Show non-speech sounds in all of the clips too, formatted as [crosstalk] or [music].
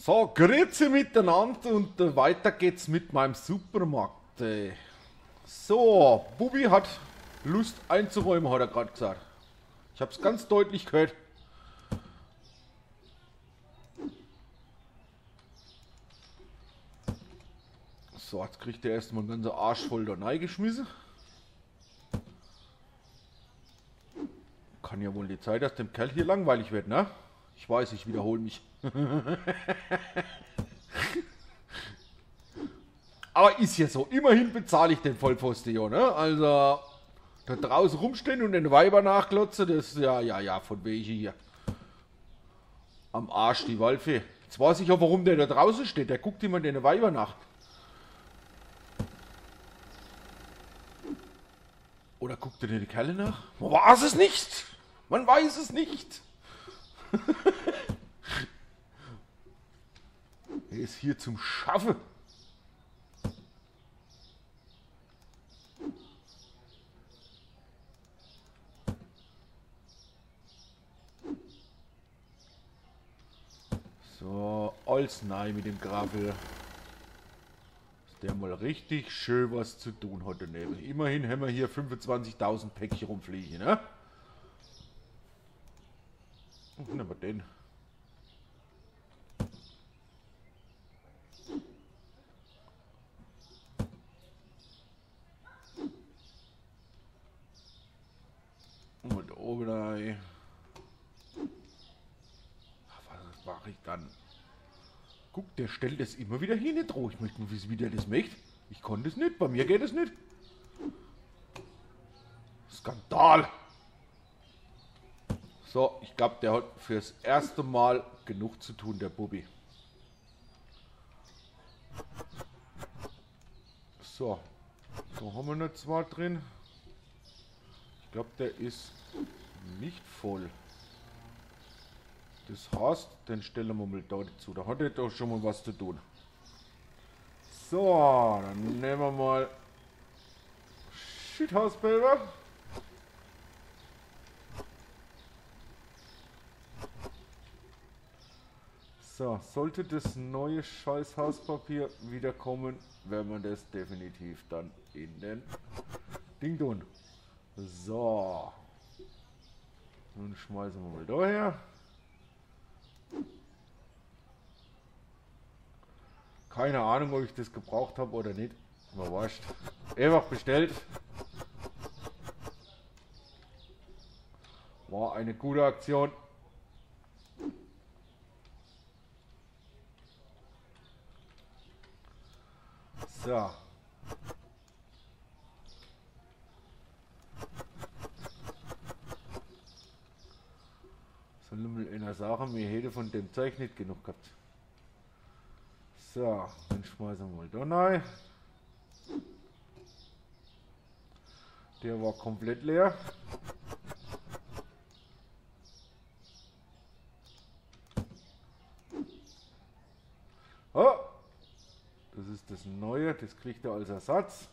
So, grüezi miteinander und äh, weiter geht's mit meinem Supermarkt. Äh. So, Bubi hat Lust einzuräumen, hat er gerade gesagt. Ich hab's ganz deutlich gehört. So, jetzt kriegt er erstmal einen ganzen Arsch voll da reingeschmissen. Kann ja wohl die Zeit, dass dem Kerl hier langweilig wird, ne? Ich weiß, ich wiederhole mich. Aber ist ja so. Immerhin bezahle ich den Vollpfosten, ne? Also, da draußen rumstehen und den Weiber nachklotzen, das ist ja, ja, ja, von welche hier. Am Arsch die Waldfee. Jetzt weiß ich auch, warum der da draußen steht. Der guckt immer den Weiber nach. Oder guckt er den Kerle nach? Man weiß es nicht. Man weiß es nicht. [laughs] er ist hier zum Schaffen. So, alles nein mit dem Gravel. Der mal richtig schön was zu tun hat daneben. Immerhin haben wir hier 25.000 Päckchen rumfliegen, ne? Nehmen wir den. Und oben rein. Was mache ich dann? Guck, der stellt es immer wieder hin, nicht Ich möchte nur wissen, wie der das möchte. Ich konnte es nicht, bei mir geht es nicht. Skandal! So, ich glaube, der hat fürs erste Mal genug zu tun, der Bubi. So, da haben wir noch zwei drin. Ich glaube, der ist nicht voll. Das heißt, den stellen wir mal da dazu. Da hat er doch schon mal was zu tun. So, dann nehmen wir mal Shithouse Paper. So, sollte das neue scheiß Hauspapier wiederkommen, werden wir das definitiv dann in den Ding tun. So. Nun schmeißen wir mal daher. Keine Ahnung, ob ich das gebraucht habe oder nicht. Aber wurscht. Einfach bestellt. War eine gute Aktion. So. Soll mal einer sagen, wir hätten von dem Zeug nicht genug gehabt. So, dann schmeißen wir mal da rein. Der war komplett leer. Oh, das ist das Neue, das kriegt er als Ersatz.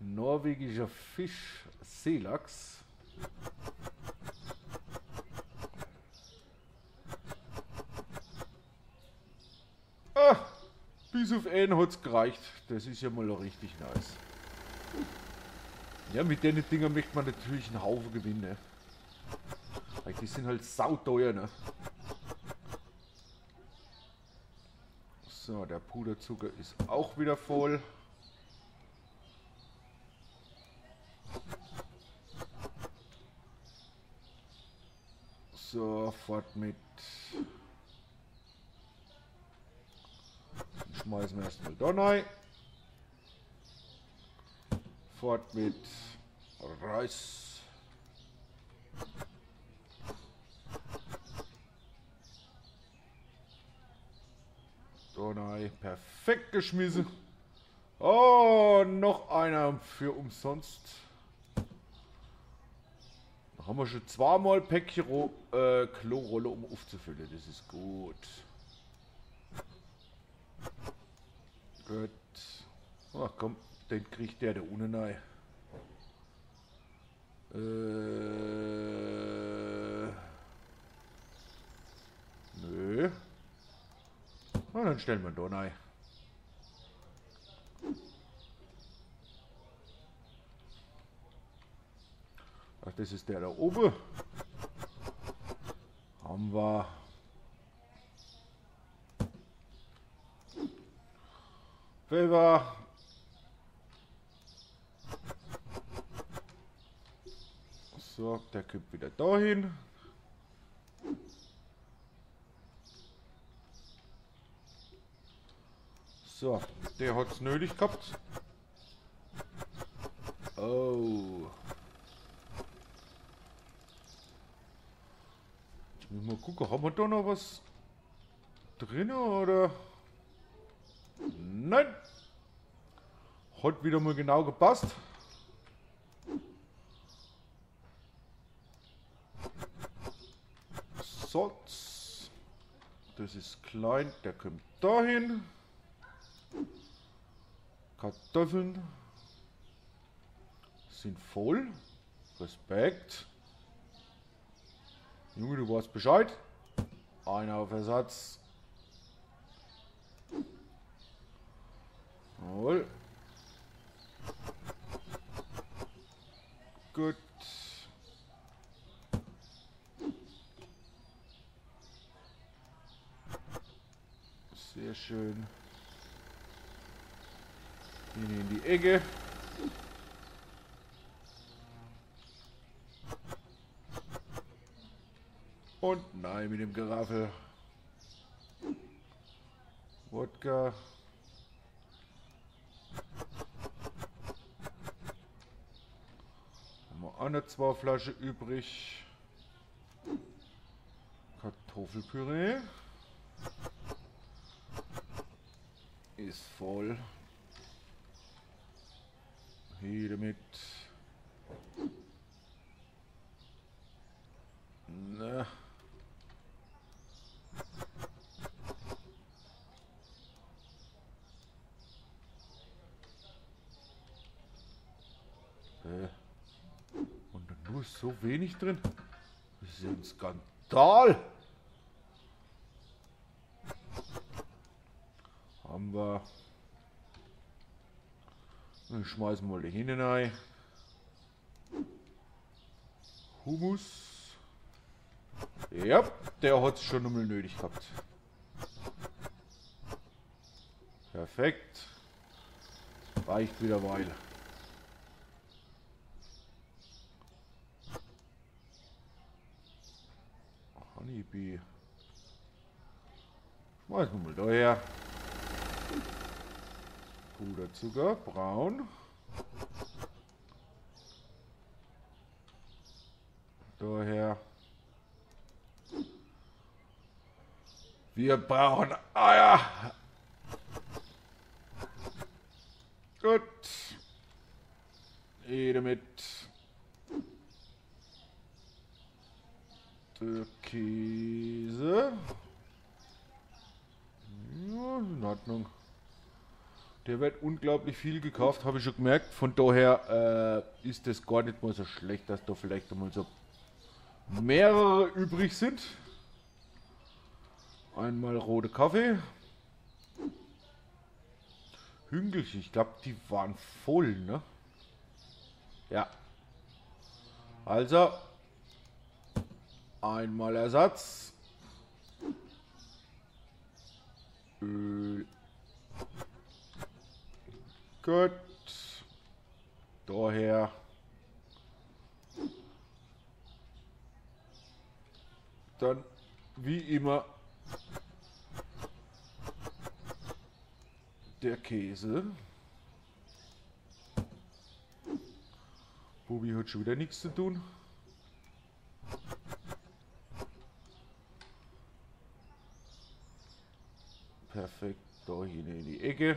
Norwegischer Fisch Seelachs. Ah, bis auf einen hat es gereicht. Das ist ja mal richtig nice. Ja, mit den Dingen möchte man natürlich einen Haufen gewinnen. Ne? Die sind halt sauteuer, ne? So, der Puderzucker ist auch wieder voll. Sofort mit. Dann schmeißen wir erstmal da rein. Fort mit Reis. So, nein. Perfekt geschmissen. Oh, noch einer für umsonst. Da haben wir schon zweimal Päckchen äh, Klorolle, um aufzufüllen. Das ist gut. Gut. Ach komm, den kriegt der da unten rein. Äh. Nö dann stellen wir da rein. Ach, das ist der da oben. Haben wir. Pfeffer. So, der kommt wieder dahin. So, der hat es nötig gehabt. Oh. Müssen wir mal gucken, haben wir da noch was drin oder? Nein. Hat wieder mal genau gepasst. Salz. Das ist klein, der kommt dahin. Kartoffeln sind voll. Respekt. Junge, du weißt Bescheid. Einer auf Ersatz. Jawohl. Gut. Sehr schön. Hier in die Ecke. Und nein, mit dem Geraffel. Wodka. Haben wir auch zwei Flaschen übrig. Kartoffelpüree. Ist voll. Hier damit. Na. Und nur so wenig drin. Das ist ein Skandal. Haben wir. Dann schmeißen mal die hinten rein. Humus. Ja, der hat es schon einmal nötig gehabt. Perfekt. Reicht wieder weil. Honeybee. Schmeißen wir mal daher. Puderzucker, braun. Daher. Wir brauchen Eier. Gut. Jede mit Käse. Ja, in Ordnung. Der wird unglaublich viel gekauft, habe ich schon gemerkt. Von daher äh, ist es gar nicht mal so schlecht, dass da vielleicht einmal so mehrere übrig sind. Einmal rote Kaffee. Hüngelchen, ich glaube, die waren voll, ne? Ja. Also, einmal Ersatz. Öl. Gut. Daher. Dann, wie immer, der Käse. Bubi hat schon wieder nichts zu tun. Perfekt, da hier in die Ecke.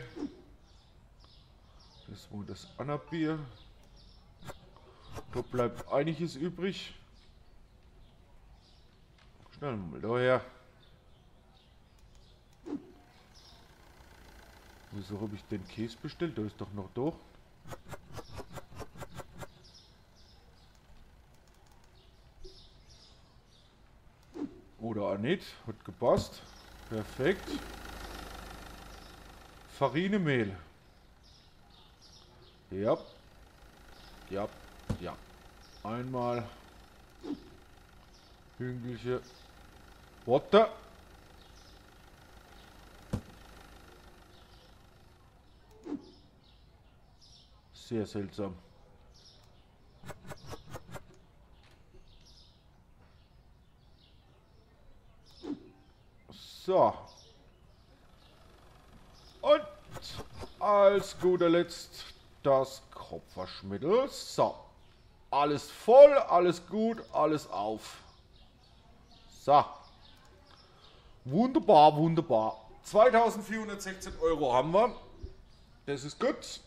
Das Anna-Bier. Da bleibt einiges übrig. Schnell mal daher. Wieso habe ich den Käse bestellt? Da ist doch noch da. Oder auch nicht. Hat gepasst. Perfekt. Farinemehl. Ja. Ja. Ja. Einmal. Hügelige Worte. Sehr seltsam. So. Und als guter Letzt das Kopfwaschmittel. So. Alles voll, alles gut, alles auf. So. Wunderbar, wunderbar. 2416 Euro haben wir. Das ist gut.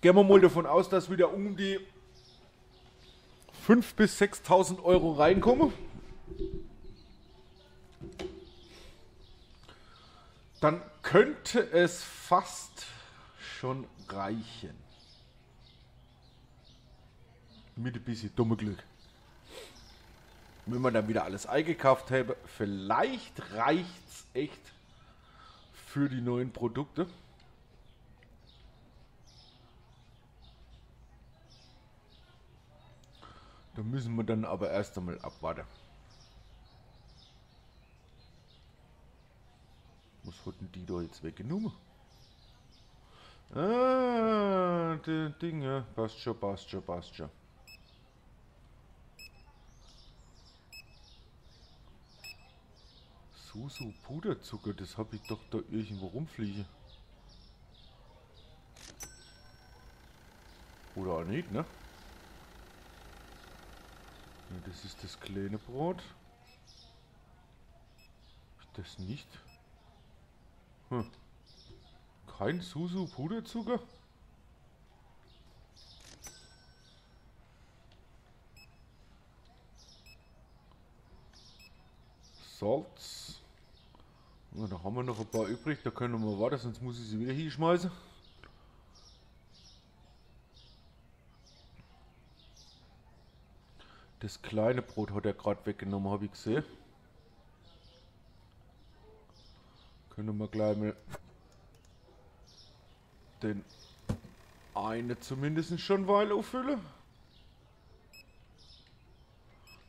Gehen wir mal davon aus, dass wieder um die 5.000 bis 6.000 Euro reinkommen. Dann könnte es fast schon reichen. Mit ein bisschen dumme Glück. Wenn man dann wieder alles eingekauft habe, vielleicht reicht es echt für die neuen Produkte. Da müssen wir dann aber erst einmal abwarten. Was hat denn die da jetzt weggenommen? Ah, der Ding, ja. Passt schon, passt schon, passt schon. Susu Puderzucker, das habe ich doch da irgendwo rumfliegen. Oder auch nicht, ne? Ja, das ist das kleine Brot. Das nicht. Hm. Kein Susu Puderzucker? Salz. Ja, da haben wir noch ein paar übrig, da können wir warten, sonst muss ich sie wieder hinschmeißen. Das kleine Brot hat er gerade weggenommen, habe ich gesehen. Können wir gleich mal den eine zumindest schon weil auffüllen.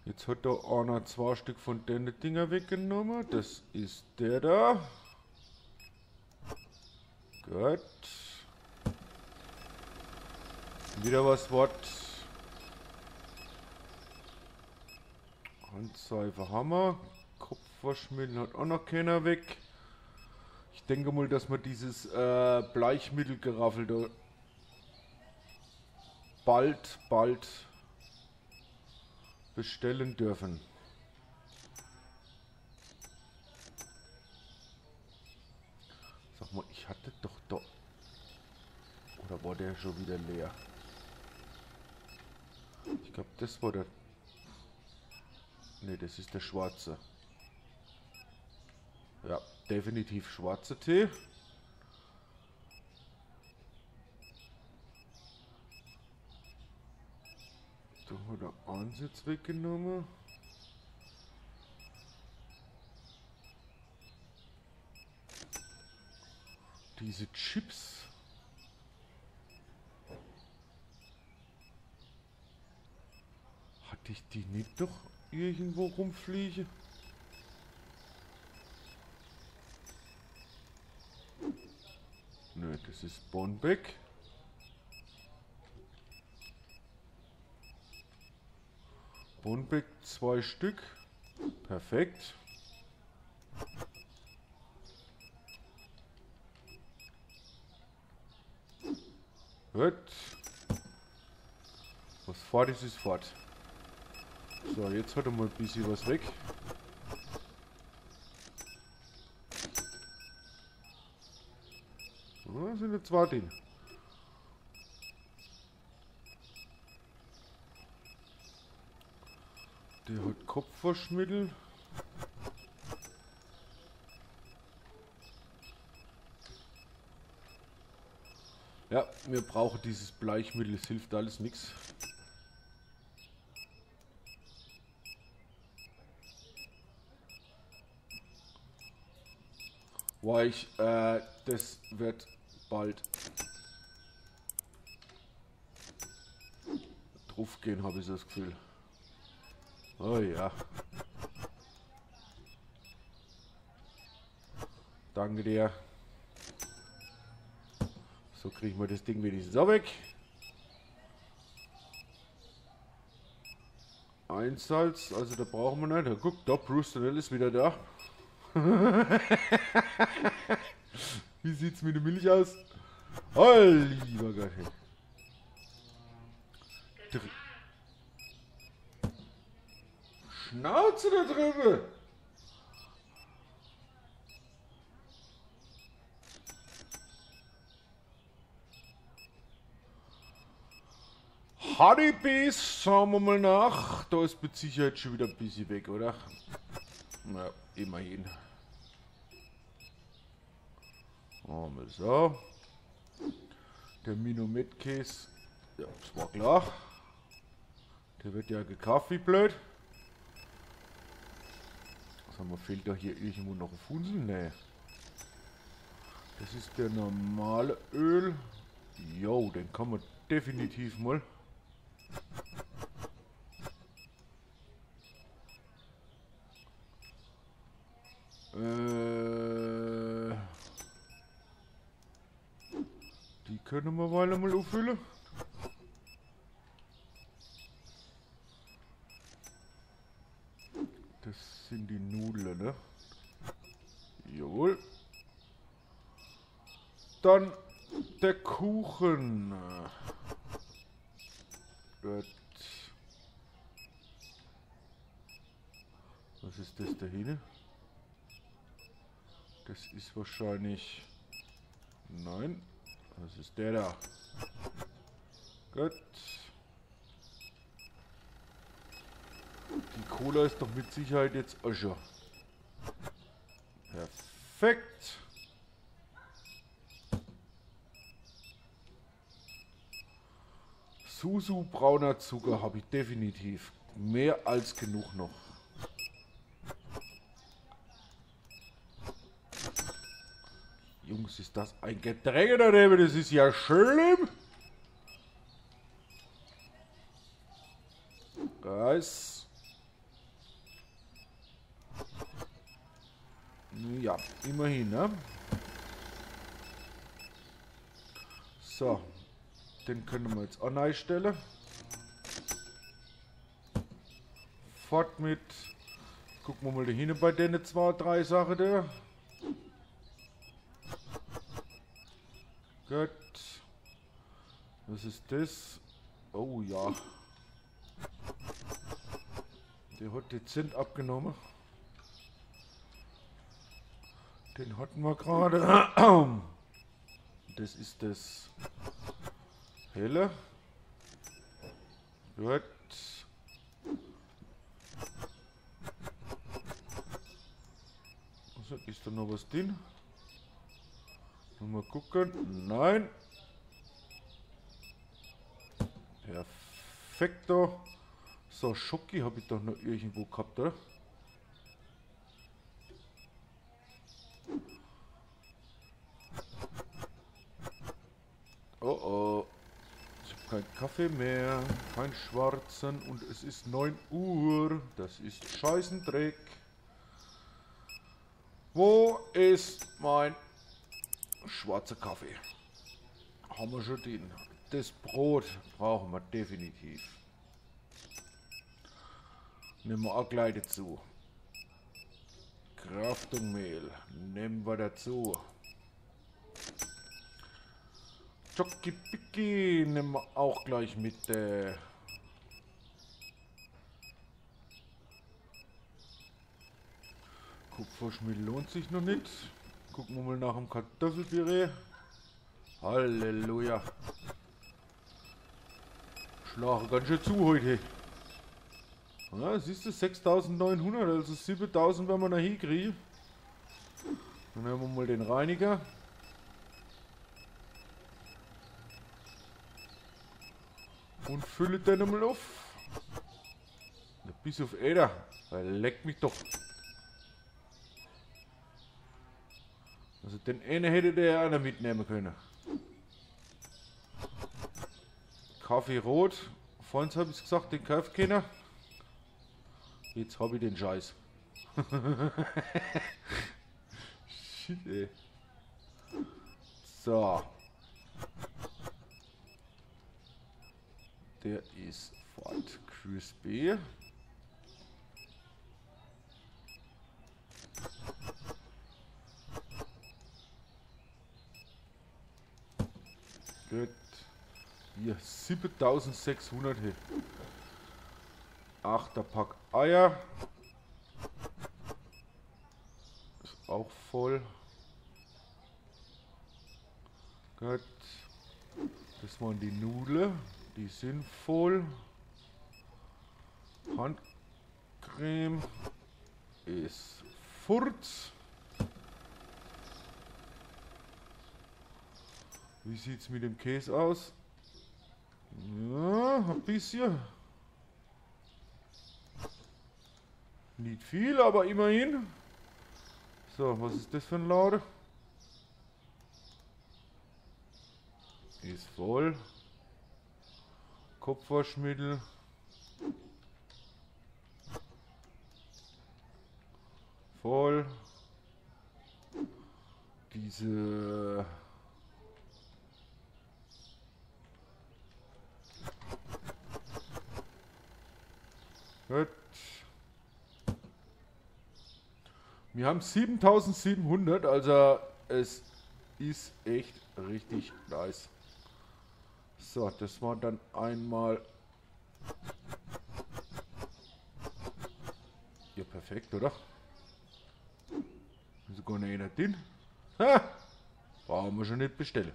Jetzt hat der einer zwei Stück von den Dinger weggenommen. Das ist der da. Gut. Wieder was Wort. Handseife Hammer. Kopfwaschmittel hat auch noch keiner weg. Ich denke mal, dass wir dieses äh, Bleichmittelgeraffel da bald, bald bestellen dürfen. Sag mal, ich hatte doch da... Oder war der schon wieder leer? Ich glaube, das war der Ne, das ist der schwarze. Ja, definitiv schwarzer Tee. Da hat er Ansatz weggenommen. Diese Chips. Hatte ich die nicht doch irgendwo rumfliege? Das ist Bonbeck. Bonbeck zwei Stück. Perfekt. Gut. Was fort ist, ist fort. So, jetzt hat er mal ein bisschen was weg. Zwei drin. Der hat Kopfwaschmittel. Ja, wir brauchen dieses Bleichmittel, es hilft alles nichts. Weil ich, äh, das wird bald drauf gehen, habe ich das Gefühl. Oh ja. Danke dir. So kriegen wir das Ding wenigstens auch weg. Ein Salz, also da brauchen wir nicht. Ja, guck, da, Bruce Donnell ist wieder da. [laughs] Wie sieht's mit der Milch aus? Oh, lieber Gott. Dr Schnauze da drüben! HDBs, schauen wir mal nach. Da ist mit Sicherheit schon wieder ein bisschen weg, oder? Na, immerhin. Machen wir so. Der Minomet-Case, ja, das war klar. Der wird ja gekauft wie blöd. Sag mal, fehlt da hier irgendwo noch ein Funsel? Nee. Das ist der normale Öl. Jo, den kann man definitiv mal. Äh, können wir mal auffüllen. Das sind die Nudeln, ne? Jawohl. Dann der Kuchen. Gut. Was ist das da hinten? Das ist wahrscheinlich... Nein. Das ist der da. Gut. Die Cola ist doch mit Sicherheit jetzt Asche. Perfekt. Susu brauner Zucker habe ich definitiv. Mehr als genug noch. Jungs, ist das ein Getränk daneben? Das ist ja schlimm. Guys. Ja, immerhin, ne? So. Den können wir jetzt auch neu stellen. Fort mit. Gucken wir mal dahin bei denen zwei, drei Sachen da. Gut. Was ist das? Oh ja. Der hat dezent abgenommen. Den hatten wir gerade. Das ist das helle. Gut. Also, ist da noch was drin? Mal gucken. Nein. Perfekto. So, Schoki habe ich doch noch irgendwo gehabt, oder? Oh oh. Ich habe keinen Kaffee mehr, keinen schwarzen und es ist 9 Uhr. Das ist Scheißendreck. Wo ist mein schwarzer Kaffee? Haben wir schon den. Das Brot brauchen wir definitiv. Nehmen wir auch gleich dazu. Kraftungmehl nehmen wir dazu. Picky nehmen wir auch gleich mit. Äh Kupferschmied lohnt sich noch nicht. Gucken wir mal nach dem Kartoffelpüree. Halleluja. Schlagen ganz schön zu heute. Ja, siehst du, 6900, also 7000 wenn wir noch hinkriegen. Dann nehmen wir mal den Reiniger. Und fülle den nochmal auf. Bis auf Eder. Leck mich doch. Den einen hätte der ja einer mitnehmen können. Kaffee rot. Vorhin habe ich gesagt, den kauft keiner. Jetzt habe ich den Scheiß. [laughs] Shit, ey. So. Der ist Fort Crispy. Gut. Hier 7600 hier. Achter Pack Eier. Ist auch voll. Gut. Das waren die Nudeln. Die sind voll. Handcreme ist Furz. Wie sieht es mit dem Käse aus? Ja, ein bisschen. Nicht viel, aber immerhin. So, was ist das für ein Lader? Ist voll. Kopfwaschmittel. Voll. Diese Gut. Wir haben 7700, also es ist echt richtig nice. So, das war dann einmal... Ja, perfekt, oder? Ist sogar noch einer. Ha! Brauchen wir schon nicht bestellen.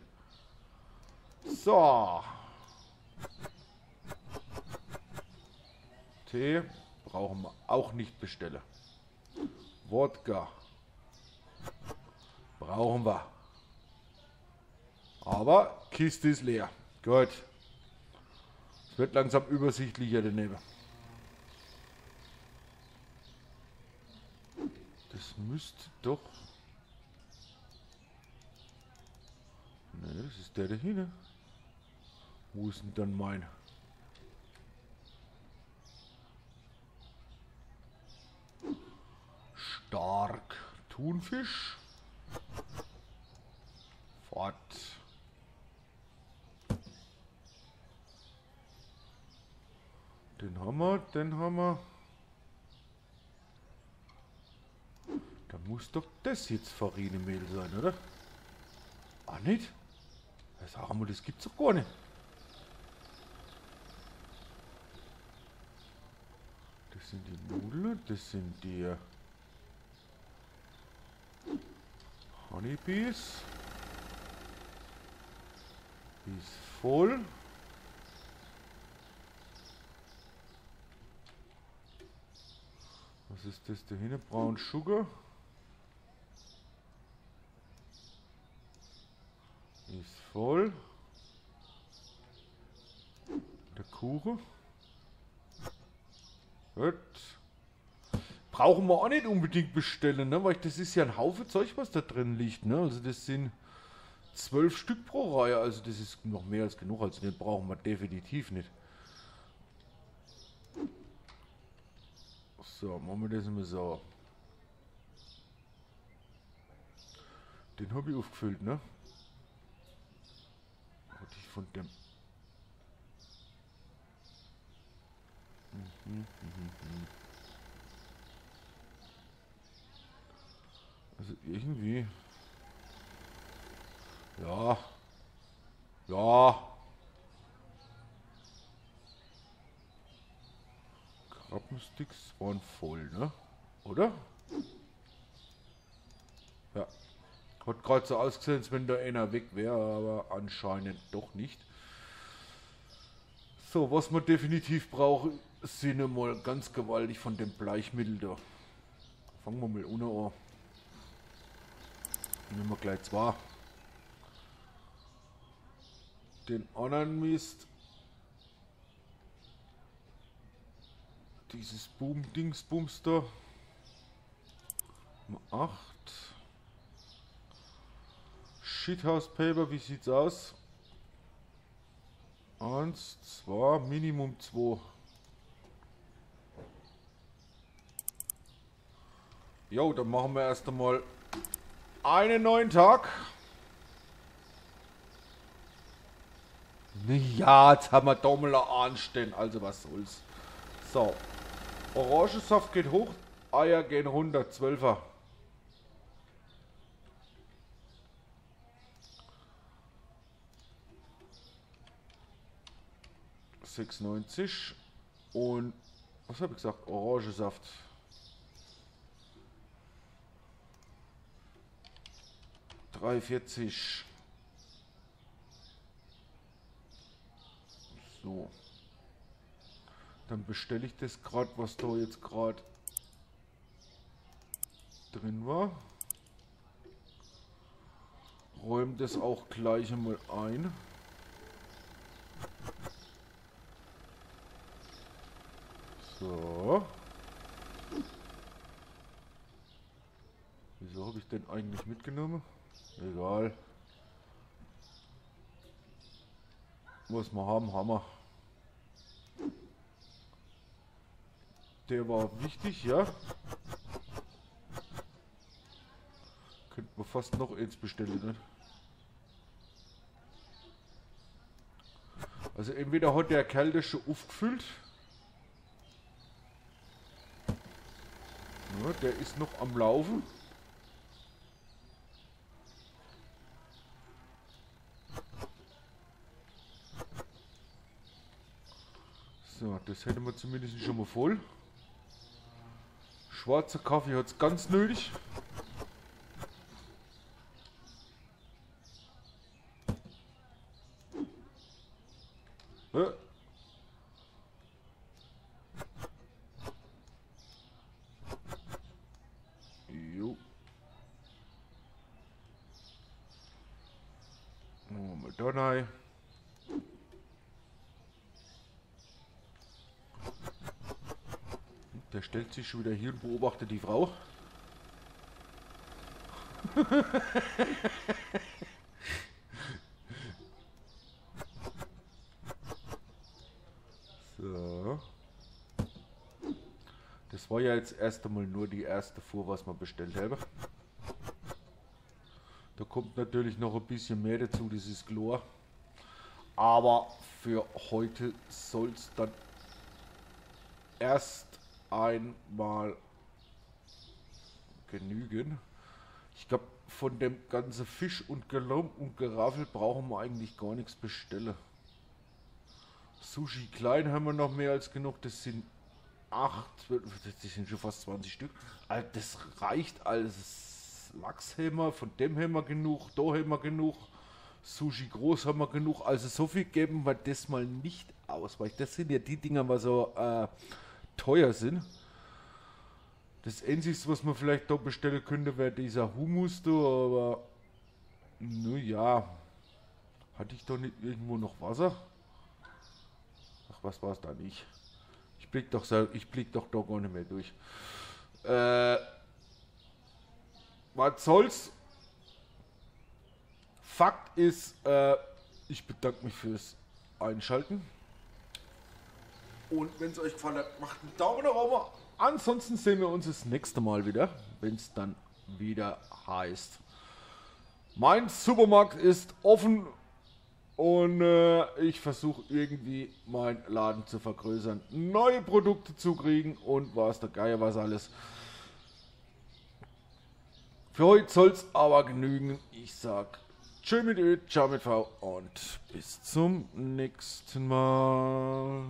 So. Tee brauchen wir auch nicht bestellen. Wodka brauchen wir. Aber Kiste ist leer. Gut. Es wird langsam übersichtlicher daneben. Das müsste doch... Ne, das ist der da hinten. Wo ist denn dann mein... Stark. Thunfisch. Fort. Den haben wir, den haben wir. Da muss doch das jetzt Farinemehl sein, oder? Ah, nicht? Das haben das gibt's doch gar nicht. Das sind die Nudeln, das sind die Honeybees. Die ist voll. Was ist das da hinten? Brown Sugar. Ist voll. Der Kuchen. Gut. Brauchen wir auch nicht unbedingt bestellen, ne? weil das ist ja ein Haufen Zeug, was da drin liegt. Ne? Also das sind zwölf Stück pro Reihe, also das ist noch mehr als genug, also den brauchen wir definitiv nicht. So, machen wir das mal so. Den habe ich aufgefüllt, ne? Hatte ich von dem... Mhm, mhm, mhm. Also irgendwie... Ja. Ja. Krabbensticks waren voll, ne? Oder? Ja. Hat gerade so ausgesehen, als wenn da einer weg wäre, aber anscheinend doch nicht. So, was man definitiv braucht, sind mal ganz gewaltig von dem Bleichmittel da. Fangen wir mal ohne an. Nehmen wir gleich zwei. Den anderen Mist. Dieses Boom-Dings-Bums da. 8. Shithouse Paper, wie sieht's aus? Eins, zwei, Minimum zwei. Jo, dann machen wir erst einmal einen neuen Tag. Ja, jetzt haben wir mal anstehen, also was soll's. So, Orangensaft geht hoch, Eier gehen runter, 12er. 6,90 und was habe ich gesagt? Orangensaft. Dreiundvierzig. So. Dann bestelle ich das gerade, was da jetzt gerade drin war. Räume das auch gleich einmal ein. So. Wieso habe ich den eigentlich mitgenommen? Egal. Was wir haben, wir. Der war wichtig, ja. Könnte man fast noch eins bestellen, ne? Also entweder hat der Kerl das schon aufgefüllt. Ja, der ist noch am Laufen. So, das hätten wir zumindest schon mal voll. Schwarzer Kaffee hat es ganz nötig. Ja. Jo. Mal da rein. Der stellt sich schon wieder hier und beobachtet die Frau. [laughs] so. Das war ja jetzt erst einmal nur die erste Fuhr, was wir bestellt haben. Da kommt natürlich noch ein bisschen mehr dazu, das ist klar. Aber für heute soll es dann erst einmal genügen. Ich glaube, von dem ganzen Fisch und Gelom und Geraffel brauchen wir eigentlich gar nichts bestellen. Sushi klein haben wir noch mehr als genug. Das sind 8, das sind schon fast 20 Stück. Also das reicht als Lachshämmer. Von dem haben wir genug, da haben wir genug. Sushi groß haben wir genug. Also so viel geben wir das mal nicht aus, weil das sind ja die Dinger, was so äh, teuer sind. Das Einzige, was man vielleicht da bestellen könnte, wäre dieser Hummus da, aber naja, hatte ich da nicht irgendwo noch Wasser? Ach, was war es da nicht? Ich blick doch, ich blick doch da gar nicht mehr durch. Äh, was soll's? Fakt ist, äh, ich bedanke mich fürs Einschalten. Und wenn es euch gefallen hat, macht einen Daumen nach oben. Ansonsten sehen wir uns das nächste Mal wieder, wenn es dann wieder heißt. Mein Supermarkt ist offen und äh, ich versuche irgendwie meinen Laden zu vergrößern, neue Produkte zu kriegen und was der Geier was alles. Für heute soll es aber genügen. Ich sag Tschö mit Ö, ciao mit V und bis zum nächsten Mal.